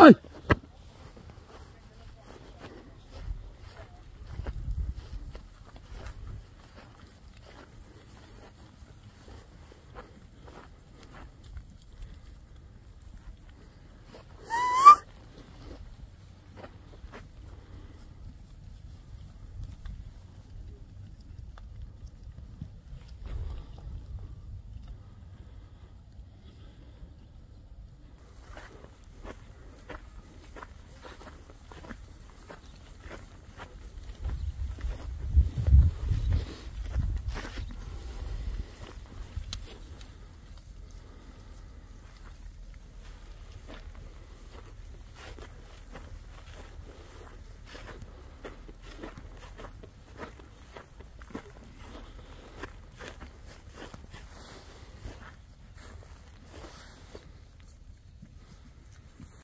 Hi